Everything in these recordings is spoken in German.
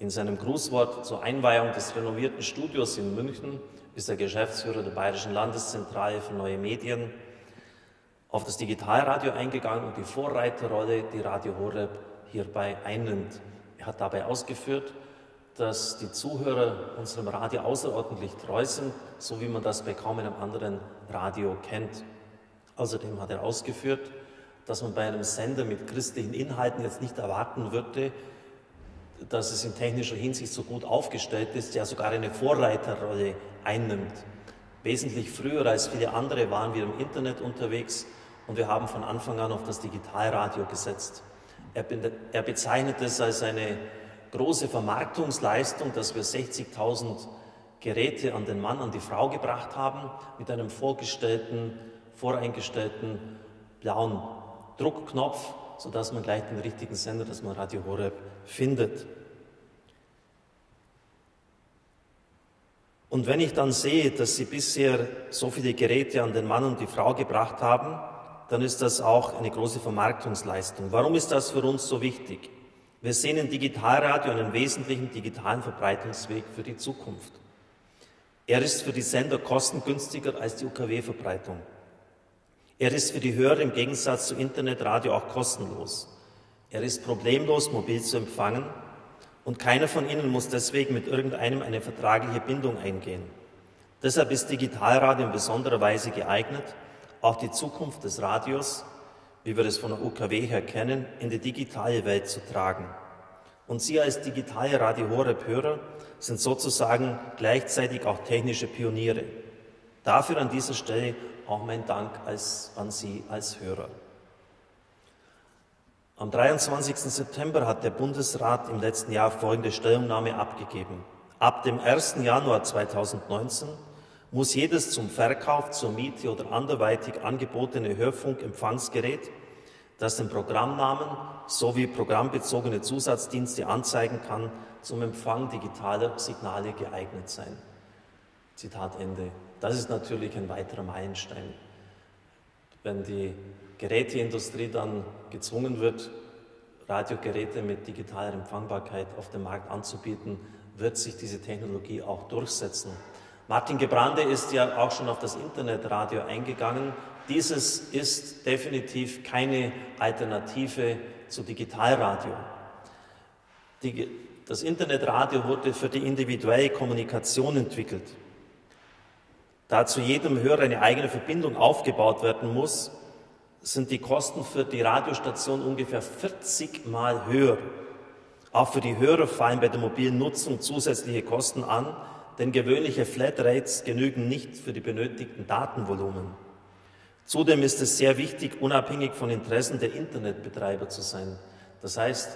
In seinem Grußwort zur Einweihung des renovierten Studios in München ist der Geschäftsführer der Bayerischen Landeszentrale für neue Medien auf das Digitalradio eingegangen und die Vorreiterrolle, die Radio Horeb hierbei einnimmt. Er hat dabei ausgeführt, dass die Zuhörer unserem Radio außerordentlich treu sind, so wie man das bei kaum einem anderen Radio kennt. Außerdem hat er ausgeführt, dass man bei einem Sender mit christlichen Inhalten jetzt nicht erwarten würde, dass es in technischer Hinsicht so gut aufgestellt ist, ja sogar eine Vorreiterrolle einnimmt. Wesentlich früher als viele andere waren wir im Internet unterwegs und wir haben von Anfang an auf das Digitalradio gesetzt. Er, bezeichnet es als eine große Vermarktungsleistung, dass wir 60.000 Geräte an den Mann, an die Frau gebracht haben, mit einem vorgestellten, voreingestellten blauen Druckknopf, sodass man gleich den richtigen Sender, das man Radio Horeb findet. Und wenn ich dann sehe, dass Sie bisher so viele Geräte an den Mann und die Frau gebracht haben, dann ist das auch eine große Vermarktungsleistung. Warum ist das für uns so wichtig? Wir sehen in Digitalradio einen wesentlichen digitalen Verbreitungsweg für die Zukunft. Er ist für die Sender kostengünstiger als die UKW-Verbreitung. Er ist für die Hörer im Gegensatz zu Internetradio auch kostenlos. Er ist problemlos mobil zu empfangen und keiner von Ihnen muss deswegen mit irgendeinem eine vertragliche Bindung eingehen. Deshalb ist Digitalradio in besonderer Weise geeignet, auch die Zukunft des Radios, wie wir es von der UKW her kennen, in die digitale Welt zu tragen. Und Sie als digitale Radio Horeb Hörer sind sozusagen gleichzeitig auch technische Pioniere. Dafür an dieser Stelle auch mein Dank als, an Sie als Hörer. Am 23. September hat der Bundesrat im letzten Jahr folgende Stellungnahme abgegeben. Ab dem 1. Januar 2019 muss jedes zum Verkauf, zur Miete oder anderweitig angebotene Hörfunkempfangsgerät, das den Programmnamen sowie programmbezogene Zusatzdienste anzeigen kann, zum Empfang digitaler Signale geeignet sein. Zitat Ende. Das ist natürlich ein weiterer Meilenstein. Wenn die Geräteindustrie dann gezwungen wird, Radiogeräte mit digitaler Empfangbarkeit auf dem Markt anzubieten, wird sich diese Technologie auch durchsetzen. Martin Gebrande ist ja auch schon auf das Internetradio eingegangen. Dieses ist definitiv keine Alternative zu Digitalradio. Die, das Internetradio wurde für die individuelle Kommunikation entwickelt. Da zu jedem Hörer eine eigene Verbindung aufgebaut werden muss, sind die Kosten für die Radiostation ungefähr 40 Mal höher. Auch für die Hörer fallen bei der mobilen Nutzung zusätzliche Kosten an, denn gewöhnliche Flatrates genügen nicht für die benötigten Datenvolumen. Zudem ist es sehr wichtig, unabhängig von Interessen der Internetbetreiber zu sein. Das heißt,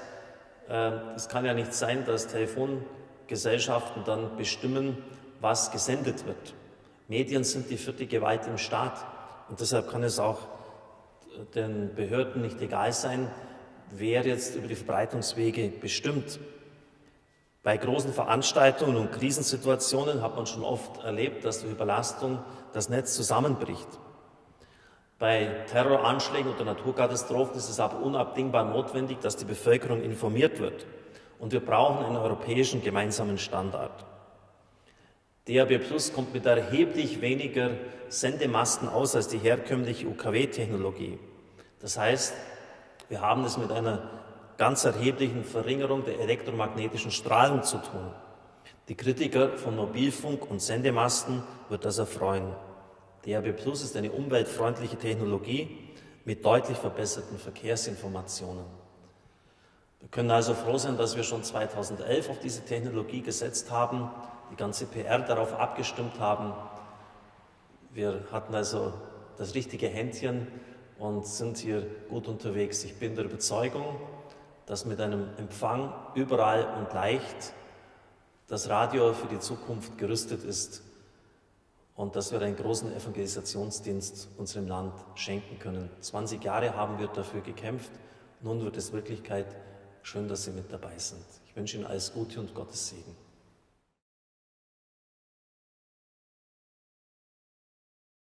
äh, es kann ja nicht sein, dass Telefongesellschaften dann bestimmen, was gesendet wird. Medien sind die vierte Gewalt im Staat und deshalb kann es auch den Behörden nicht egal sein, wer jetzt über die Verbreitungswege bestimmt. Bei großen Veranstaltungen und Krisensituationen hat man schon oft erlebt, dass durch Überlastung das Netz zusammenbricht. Bei Terroranschlägen oder Naturkatastrophen ist es aber unabdingbar notwendig, dass die Bevölkerung informiert wird. Und wir brauchen einen europäischen gemeinsamen Standard. DAB Plus kommt mit erheblich weniger Sendemasten aus als die herkömmliche UKW-Technologie. Das heißt, wir haben es mit einer ganz erheblichen Verringerung der elektromagnetischen Strahlung zu tun. Die Kritiker von Mobilfunk und Sendemasten wird das erfreuen. DAB Plus ist eine umweltfreundliche Technologie mit deutlich verbesserten Verkehrsinformationen. Wir können also froh sein, dass wir schon 2011 auf diese Technologie gesetzt haben, die ganze PR darauf abgestimmt haben. Wir hatten also das richtige Händchen und sind hier gut unterwegs. Ich bin der Überzeugung, dass mit einem Empfang überall und leicht das Radio für die Zukunft gerüstet ist und dass wir einen großen Evangelisationsdienst unserem Land schenken können. 20 Jahre haben wir dafür gekämpft. Nun wird es Wirklichkeit. Schön, dass Sie mit dabei sind. Ich wünsche Ihnen alles Gute und Gottes Segen.